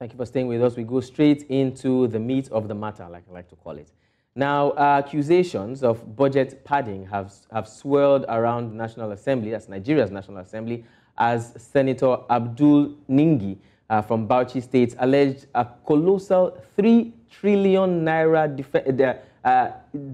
Thank you for staying with us. We go straight into the meat of the matter, like I like to call it. Now, accusations of budget padding have, have swirled around the National Assembly, that's Nigeria's National Assembly, as Senator Abdul Ningi uh, from Bauchi State alleged a colossal 3 trillion naira uh,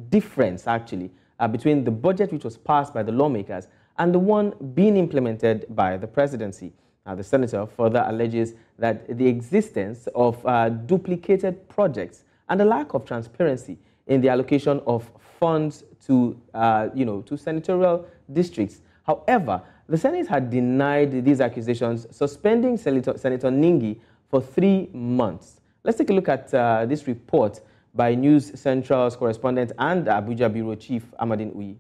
difference, actually, uh, between the budget which was passed by the lawmakers and the one being implemented by the presidency. Now, the senator further alleges that the existence of uh, duplicated projects and a lack of transparency in the allocation of funds to, uh, you know, to senatorial districts. However, the Senate had denied these accusations, suspending Senator, Senator Ningi for three months. Let's take a look at uh, this report by News Central's correspondent and Abuja Bureau Chief Amadin Uyi.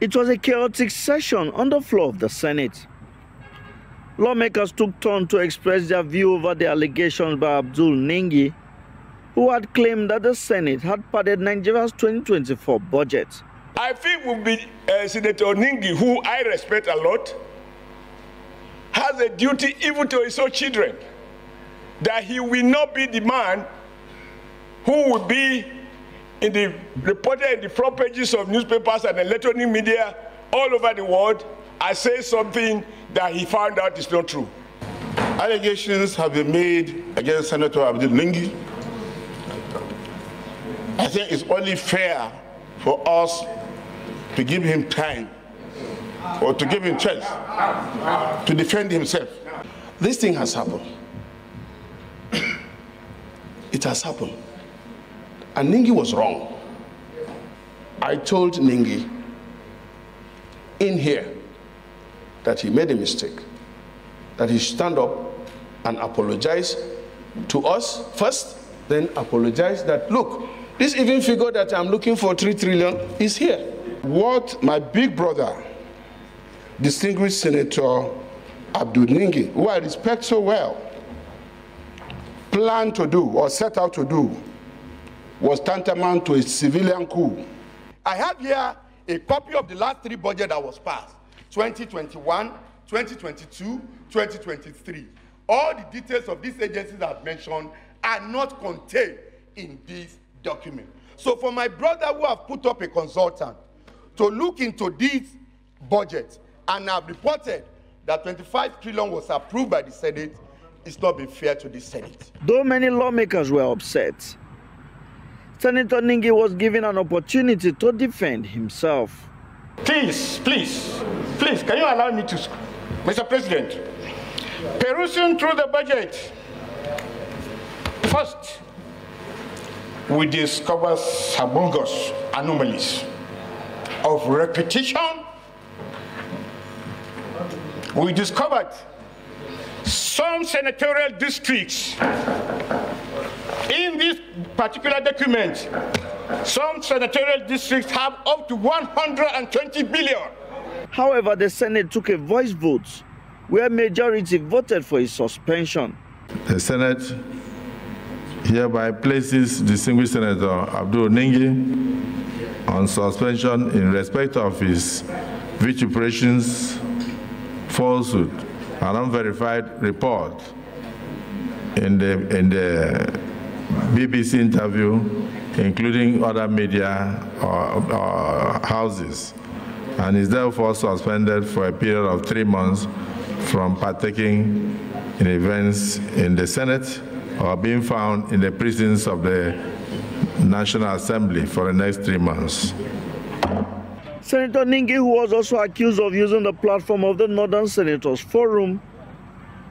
It was a chaotic session on the floor of the Senate. Lawmakers took turn to express their view over the allegations by Abdul Ningi, who had claimed that the Senate had padded Nigeria's 2024 budget. I think will be uh, Senator Ningi, who I respect a lot, has a duty even to his own children, that he will not be the man who will be in the reported in the front pages of newspapers and electronic media all over the world and say something that he found out is not true. Allegations have been made against Senator Abdul Lingi. I think it's only fair for us to give him time or to give him chance to defend himself. This thing has happened. it has happened. And Ningi was wrong. I told Ningi in here that he made a mistake, that he stand up and apologize to us first, then apologize that, look, this even figure that I'm looking for, three trillion, is here. What my big brother, distinguished Senator Abdul Ningi, who I respect so well, planned to do or set out to do was tantamount to a civilian coup. I have here a copy of the last three budget that was passed 2021, 2022, 2023. All the details of these agencies I've mentioned are not contained in this document. So, for my brother who have put up a consultant to look into this budget and have reported that 25 trillion was approved by the Senate, it's not been fair to the Senate. Though many lawmakers were upset, Senator Ningi was given an opportunity to defend himself. Please, please, please, can you allow me to, Mr. President, perusing through the budget, first, we discover humongous anomalies of repetition. We discovered some senatorial districts in this particular document, some senatorial districts have up to 120 billion. However, the Senate took a voice vote where majority voted for his suspension. The Senate hereby places distinguished Senator Abdul Ningi on suspension in respect of his vituperations, falsehood, and unverified report in the, in the BBC interview, including other media or, or houses, and is therefore suspended for a period of three months from partaking in events in the Senate or being found in the prisons of the National Assembly for the next three months. Senator Ningi, who was also accused of using the platform of the Northern Senators Forum,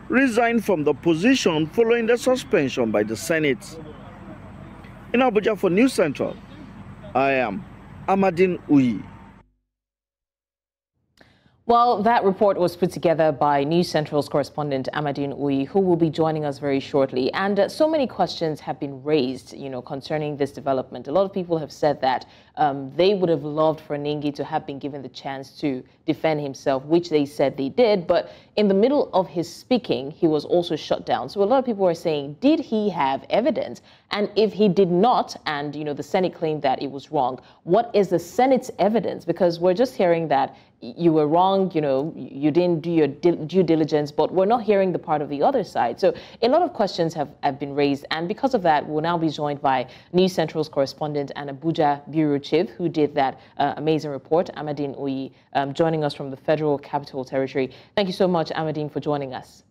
resigned from the position following the suspension by the Senate. In Abuja for News Central, I am Amadin Uyi. Well, that report was put together by News Central's correspondent Amadin Uyi, who will be joining us very shortly. And uh, so many questions have been raised, you know, concerning this development. A lot of people have said that um, they would have loved for Ningi to have been given the chance to defend himself, which they said they did. But in the middle of his speaking, he was also shut down. So a lot of people are saying, did he have evidence? And if he did not, and you know the Senate claimed that it was wrong, what is the Senate's evidence? Because we're just hearing that you were wrong, you know, you didn't do your due diligence, but we're not hearing the part of the other side. So a lot of questions have, have been raised, and because of that, we'll now be joined by News Central's correspondent and Abuja bureau chief who did that uh, amazing report, Amadin Uyi, um, joining us from the Federal Capital Territory. Thank you so much, Amadin, for joining us.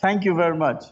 Thank you very much.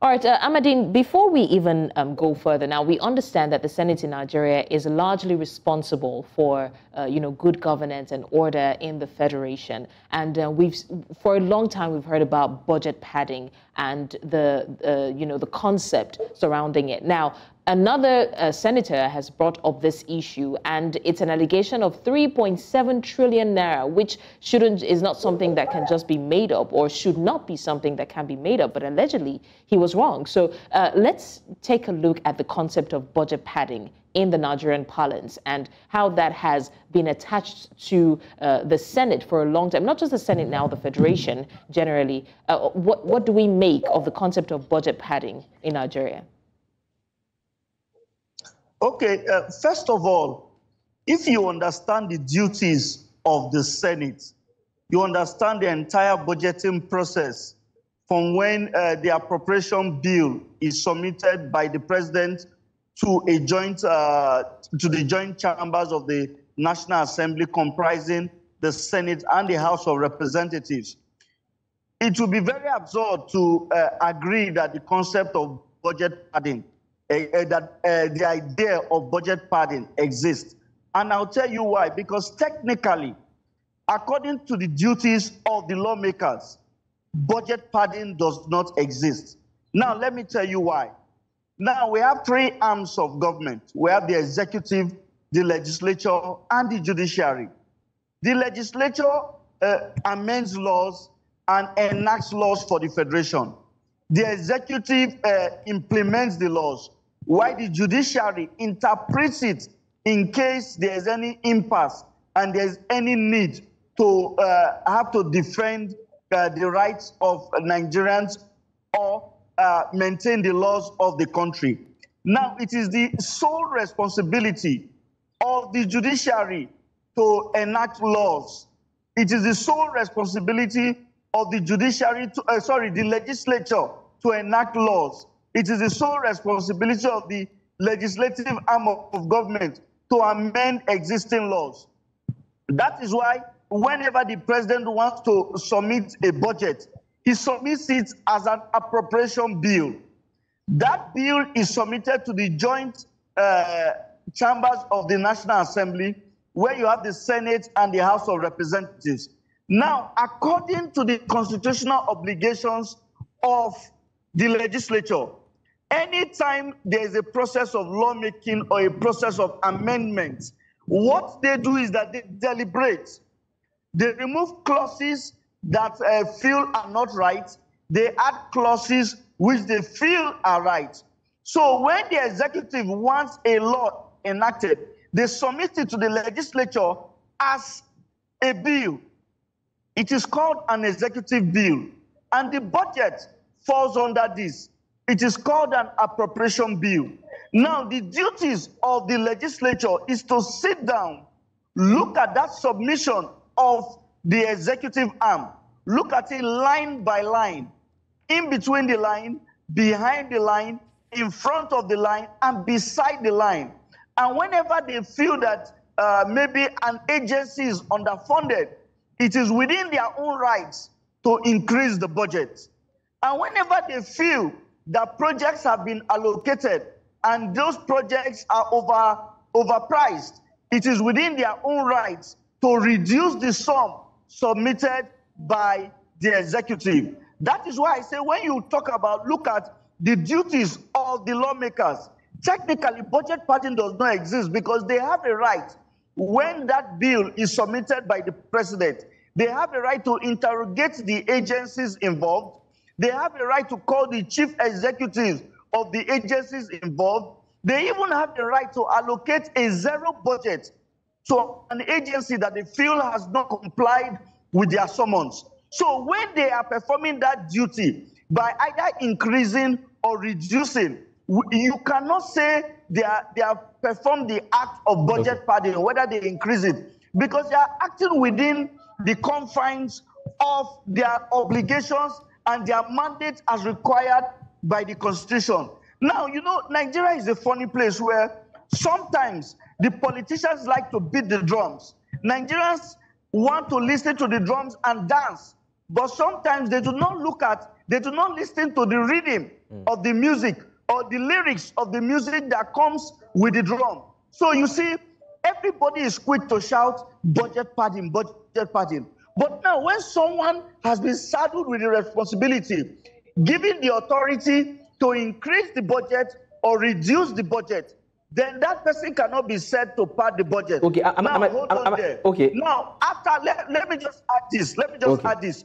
All right, uh, Amadin, before we even um, go further, now we understand that the Senate in Nigeria is largely responsible for, uh, you know, good governance and order in the federation. And uh, we've, for a long time, we've heard about budget padding and the, uh, you know, the concept surrounding it. Now, Another uh, senator has brought up this issue, and it's an allegation of 3.7 trillion naira, which shouldn't is not something that can just be made up, or should not be something that can be made up. But allegedly, he was wrong. So uh, let's take a look at the concept of budget padding in the Nigerian parlance and how that has been attached to uh, the Senate for a long time. Not just the Senate now, the Federation generally. Uh, what what do we make of the concept of budget padding in Nigeria? Okay, uh, first of all, if you understand the duties of the Senate, you understand the entire budgeting process from when uh, the appropriation bill is submitted by the president to a joint uh, to the joint chambers of the National Assembly comprising the Senate and the House of Representatives. It would be very absurd to uh, agree that the concept of budget padding that uh, the idea of budget padding exists. And I'll tell you why. Because technically, according to the duties of the lawmakers, budget padding does not exist. Now, let me tell you why. Now, we have three arms of government. We have the executive, the legislature, and the judiciary. The legislature uh, amends laws and enacts laws for the federation. The executive uh, implements the laws why the judiciary interprets it in case there's any impasse and there's any need to uh, have to defend uh, the rights of Nigerians or uh, maintain the laws of the country. Now, it is the sole responsibility of the judiciary to enact laws. It is the sole responsibility of the judiciary to, uh, sorry, the legislature to enact laws. It is the sole responsibility of the legislative arm of government to amend existing laws. That is why whenever the president wants to submit a budget, he submits it as an appropriation bill. That bill is submitted to the joint uh, chambers of the National Assembly, where you have the Senate and the House of Representatives. Now, according to the constitutional obligations of the legislature, Anytime there is a process of lawmaking or a process of amendment, what they do is that they deliberate. They remove clauses that uh, feel are not right. They add clauses which they feel are right. So when the executive wants a law enacted, they submit it to the legislature as a bill. It is called an executive bill. And the budget falls under this. It is called an appropriation bill. Now, the duties of the legislature is to sit down, look at that submission of the executive arm, look at it line by line, in between the line, behind the line, in front of the line, and beside the line. And whenever they feel that uh, maybe an agency is underfunded, it is within their own rights to increase the budget. And whenever they feel that projects have been allocated and those projects are over overpriced. It is within their own rights to reduce the sum submitted by the executive. That is why I say when you talk about look at the duties of the lawmakers, technically budget padding does not exist because they have a right when that bill is submitted by the president, they have a right to interrogate the agencies involved they have a right to call the chief executives of the agencies involved. They even have the right to allocate a zero budget to an agency that they feel has not complied with their summons. So when they are performing that duty by either increasing or reducing, you cannot say they are they have performed the act of budget padding, whether they increase it, because they are acting within the confines of their obligations and their mandate as required by the constitution. Now, you know, Nigeria is a funny place where sometimes the politicians like to beat the drums. Nigerians want to listen to the drums and dance, but sometimes they do not look at, they do not listen to the rhythm mm. of the music or the lyrics of the music that comes with the drum. So you see, everybody is quick to shout budget padding, budget padding. But now, when someone has been saddled with the responsibility, given the authority to increase the budget or reduce the budget, then that person cannot be said to pad the budget. Okay, I'm, now, I'm, hold I'm, on there. Okay. Now, after let, let me just add this. Let me just okay. add this.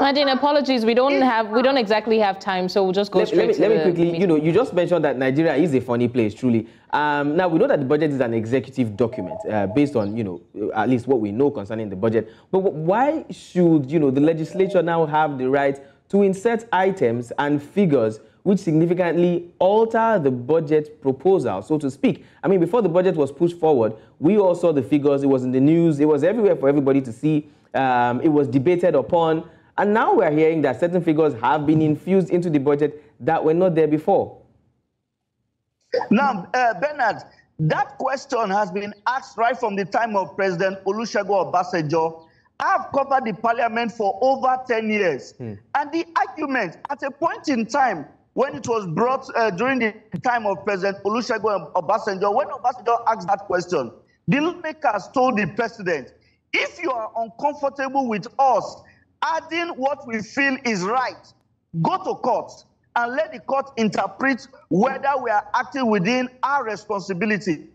Nadine, apologies. We don't have, we don't exactly have time, so we'll just go let, straight let me, to Let me quickly, meeting. you know, you just mentioned that Nigeria is a funny place, truly. Um, now, we know that the budget is an executive document uh, based on, you know, at least what we know concerning the budget. But why should, you know, the legislature now have the right to insert items and figures which significantly alter the budget proposal, so to speak. I mean, before the budget was pushed forward, we all saw the figures. It was in the news. It was everywhere for everybody to see. Um, it was debated upon. And now we're hearing that certain figures have been infused into the budget that were not there before. Now, uh, Bernard, that question has been asked right from the time of President Olusegun Obasanjo. I've covered the parliament for over 10 years. Hmm. And the argument, at a point in time, when it was brought uh, during the time of President Olusegun Obasanjo, when Obasanjo asked that question, the lawmakers told the president, if you are uncomfortable with us adding what we feel is right. Go to court and let the court interpret whether we are acting within our responsibility.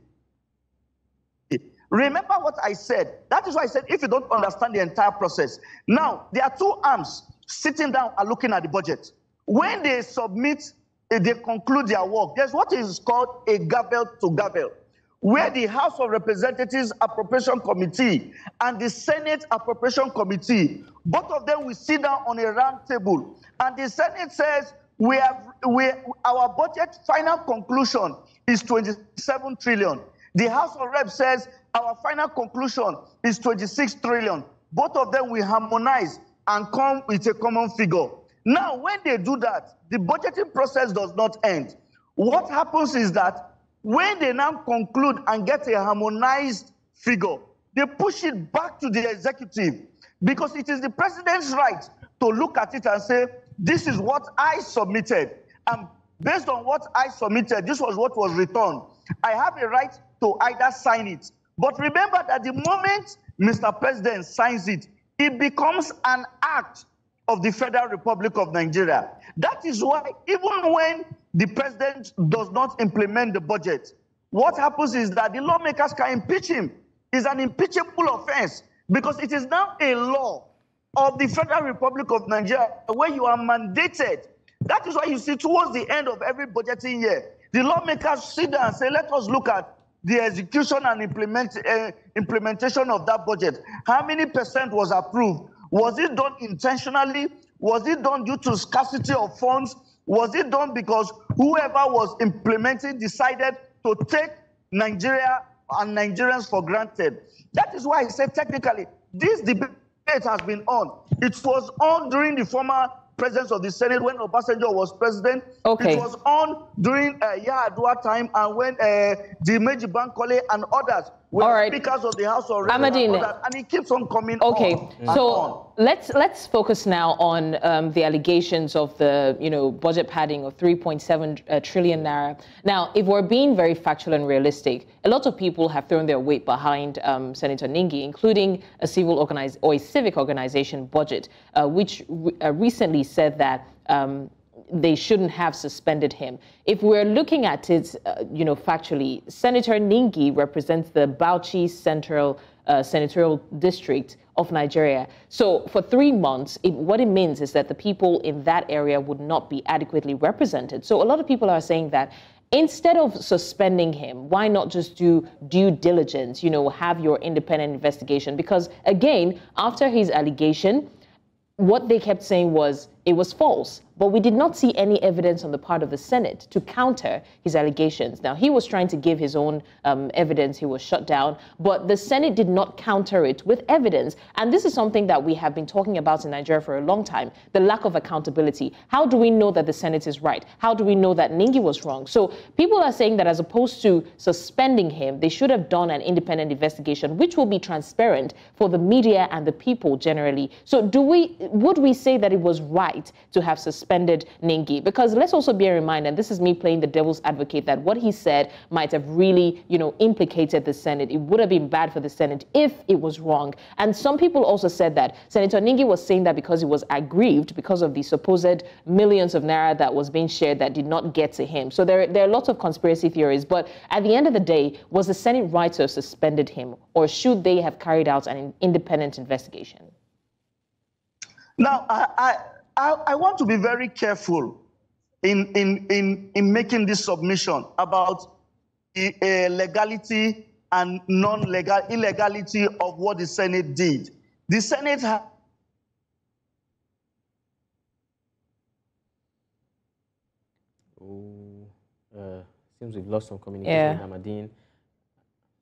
Remember what I said. That is why I said if you don't understand the entire process. Now, there are two arms sitting down and looking at the budget. When they submit, eh, they conclude their work, there's what is called a gavel to gavel where the House of Representatives Appropriation Committee and the Senate Appropriation Committee, both of them will sit down on a round table. And the Senate says, we have, we, our budget final conclusion is 27 trillion. The House of Reps says our final conclusion is 26 trillion. Both of them will harmonize and come with a common figure. Now, when they do that, the budgeting process does not end. What happens is that when they now conclude and get a harmonized figure, they push it back to the executive because it is the president's right to look at it and say, this is what I submitted. And based on what I submitted, this was what was returned. I have a right to either sign it. But remember that the moment Mr. President signs it, it becomes an act of the Federal Republic of Nigeria. That is why even when the president does not implement the budget, what happens is that the lawmakers can impeach him. It's an impeachable offense because it is now a law of the Federal Republic of Nigeria where you are mandated. That is why you see towards the end of every budgeting year, the lawmakers sit down and say, let us look at the execution and implement, uh, implementation of that budget. How many percent was approved? Was it done intentionally? Was it done due to scarcity of funds? Was it done because whoever was implementing decided to take Nigeria and Nigerians for granted? That is why I said technically, this debate has been on. It was on during the former presence of the Senate when Obasanjo was president. Okay. It was on during uh, Yar'Adua time and when uh, Dimeji Bankole and others All right. speakers of the House of Amadin. and, and it keeps on coming okay. on. so on. let's let's focus now on um, the allegations of the you know budget padding of 3.7 uh, trillion naira. Now, if we're being very factual and realistic, a lot of people have thrown their weight behind um, Senator Ningi, including a civil organize or a civic organization BudgIT, uh, which re- uh, recently said that. Um, they shouldn't have suspended him. If we're looking at it, uh, you know, factually, Senator Ningi represents the Bauchi Central uh, Senatorial District of Nigeria. So for three months, it, what it means is that the people in that area would not be adequately represented. So a lot of people are saying that instead of suspending him, why not just do due diligence, you know, have your independent investigation? Because again, after his allegation, what they kept saying was it was false. But we did not see any evidence on the part of the Senate to counter his allegations. Now, he was trying to give his own um, evidence. He was shut down. But the Senate did not counter it with evidence. And this is something that we have been talking about in Nigeria for a long time the lack of accountability. How do we know that the Senate is right? How do we know that Ningi was wrong? So people are saying that as opposed to suspending him, they should have done an independent investigation, which will be transparent for the media and the people generally. So, do we, would we say that it was right to have suspended? suspended Ningi. Because let's also bear in mind, and this is me playing the devil's advocate, that what he said might have really, you know, implicated the Senate. It would have been bad for the Senate if it was wrong. And some people also said that Senator Ningi was saying that because he was aggrieved because of the supposed millions of naira that was being shared that did not get to him. So there, there are lots of conspiracy theories. But at the end of the day, was the Senate right to have suspended him, or should they have carried out an independent investigation? Now, I, I I, I want to be very careful in, in, in, in making this submission about the uh, legality and non-legal illegality of what the Senate did. The Senate has Oh, uh, seems we've lost some communication yeah. with Amadin.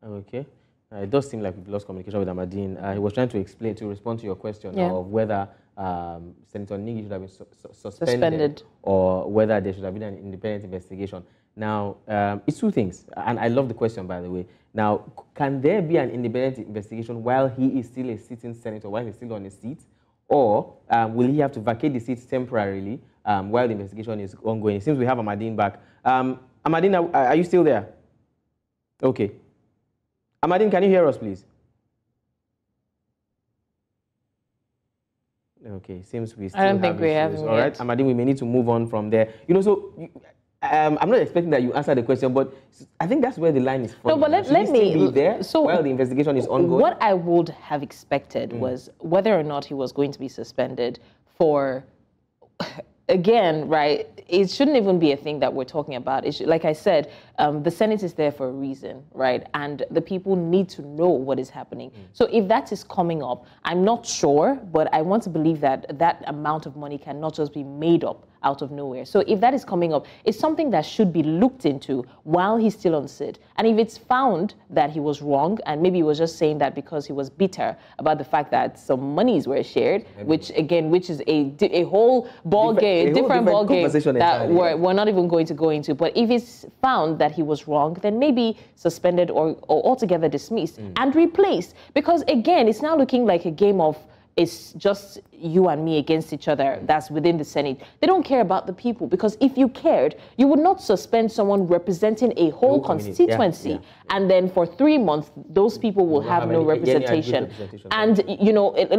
Okay. Uh, it does seem like we've lost communication with Amadin. Uh, he was trying to explain, to respond to your question yeah. of whether um, Senator Ningi should have been su su suspended, suspended, or whether there should have been an independent investigation. Now, um, it's two things, and I love the question, by the way. Now, can there be an independent investigation while he is still a sitting senator, while he's still on his seat? Or um, will he have to vacate the seat temporarily um, while the investigation is ongoing? It seems we have Amadin back. Um, Amadin, are, are you still there? Okay. Amadin, can you hear us, please? Okay, seems we still I don't think we have. All right, Amadin, we may need to move on from there. You know, so um, I'm not expecting that you answer the question, but I think that's where the line is. No, but let, let me be there so while the investigation is ongoing. What I would have expected mm. was whether or not he was going to be suspended for again, right, it shouldn't even be a thing that we're talking about. Should, like I said, um, the Senate is there for a reason, right? And the people need to know what is happening. Mm. So if that is coming up, I'm not sure, but I want to believe that that amount of money cannot just be made up out of nowhere. So if that is coming up, it's something that should be looked into while he's still on sit. And if it's found that he was wrong, and maybe he was just saying that because he was bitter about the fact that some monies were shared, which again, which is a, a whole ball game, different, different ball game that we're, we're not even going to go into. But if it's found that he was wrong, then maybe suspended or, or altogether dismissed mm. and replaced. Because again, it's now looking like a game of it's just you and me against each other that's within the Senate. They don't care about the people because if you cared, you would not suspend someone representing a whole constituency. Yeah, yeah. And then for three months, those people will have, have, no representation. representation. And, you know, it,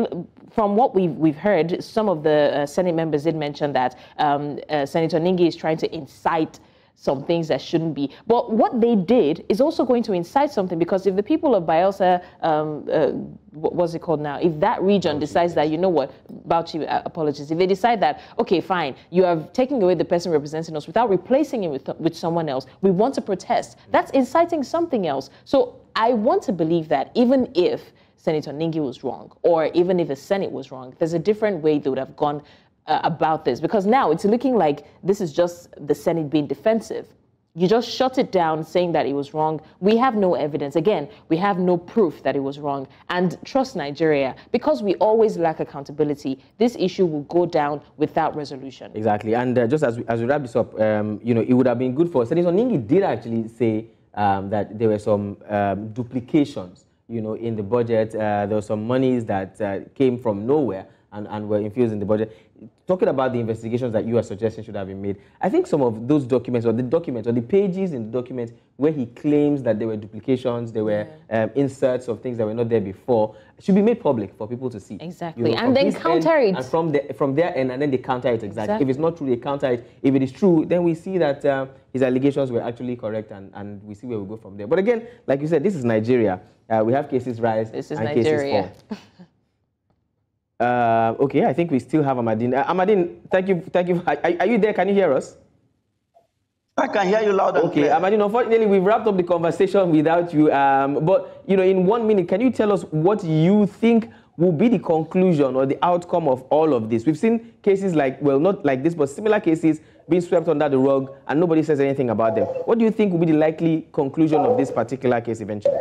from what we've, we've heard, some of the uh, Senate members did mention that um, uh, Senator Ningi is trying to incite some things that shouldn't be. But what they did is also going to incite something because if the people of Bayelsa, um, uh, what's it called now? If that region Bauchi, decides that, you know what, Bauchi, uh, apologies, if they decide that, okay, fine, you are taking away the person representing us without replacing him with, with someone else, we want to protest. That's inciting something else. So I want to believe that even if Senator Ningi was wrong, or even if the Senate was wrong, there's a different way they would have gone uh, about this because now it's looking like this is just the Senate being defensive. You just shut it down saying that it was wrong. We have no evidence. Again, we have no proof that it was wrong. And trust Nigeria, because we always lack accountability, this issue will go down without resolution. Exactly. And uh, just as we, as we wrap this up, um, you know, it would have been good for Senator Ningi did actually say um, that there were some um, duplications, you know, in the budget. Uh, there were some monies that uh, came from nowhere and, and were infused in the budget talking about the investigations that you are suggesting should have been made, I think some of those documents or the documents or the pages in the documents where he claims that there were duplications, there were yeah. um, inserts of things that were not there before, should be made public for people to see. Exactly, you know, and then counter end, it. And from, the, from their end, and then they counter it exactly. exactly. If it's not true, they counter it. If it is true, then we see that um, his allegations were actually correct and, and we see where we go from there. But again, like you said, this is Nigeria. Uh, we have cases rise this is and Nigeria. cases fall. Uh, okay, I think we still have Amadin. Uh, Amadin, thank you. Thank you. Are, are, you there? Can you hear us? I can hear you loud and okay, clear. Amadin, unfortunately, we've wrapped up the conversation without you. Um, but, you know, in one minute, can you tell us what you think will be the conclusion or the outcome of all of this? We've seen cases like, well, not like this, but similar cases being swept under the rug and nobody says anything about them. What do you think will be the likely conclusion of this particular case eventually?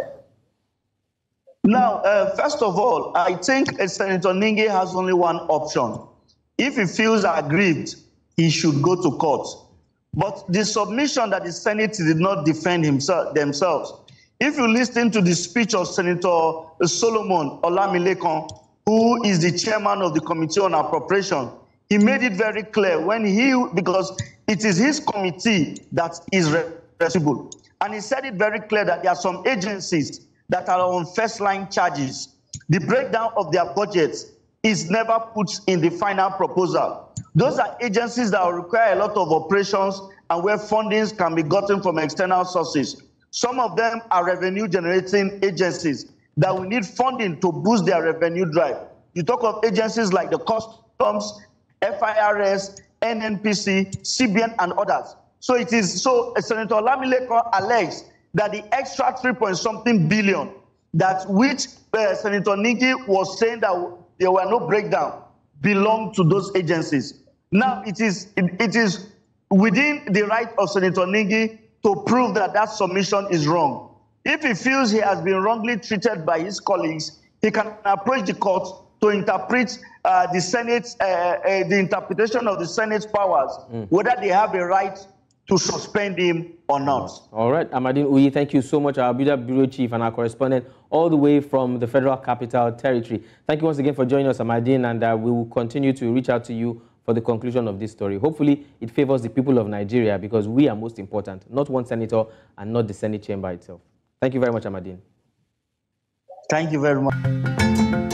Now, uh, first of all, I think Senator Ningi has only one option. If he feels aggrieved, he should go to court. But the submission that the Senate did not defend himself, themselves. If you listen to the speech of Senator Solomon Olamilekan, who is the chairman of the Committee on Appropriation, he made it very clear when he, because it is his committee that is responsible. And he said it very clear that there are some agencies that are on first line charges. The breakdown of their budgets is never put in the final proposal. Those are agencies that require a lot of operations and where fundings can be gotten from external sources. Some of them are revenue generating agencies that will need funding to boost their revenue drive. You talk of agencies like the customs, FIRS, NNPC, CBN, and others. So it is so Senator Lamileko alleges that the extra three point something billion that which uh, Senator Ningi was saying that there were no breakdown belong to those agencies. Now it is it, it is within the right of Senator Ningi to prove that that submission is wrong. If he feels he has been wrongly treated by his colleagues, he can approach the court to interpret uh, the Senate, uh, uh, the interpretation of the Senate's powers, mm. whether they have a right to suspend him or not. All right, Amadin Uyi, thank you so much, our Abuja Bureau Chief and our correspondent all the way from the Federal Capital Territory. Thank you once again for joining us, Amadin, and uh, we will continue to reach out to you for the conclusion of this story. Hopefully, it favors the people of Nigeria because we are most important, not one senator and not the Senate chamber itself. Thank you very much, Amadin. Thank you very much.